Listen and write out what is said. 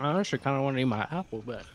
I actually kind of want to eat my apple, but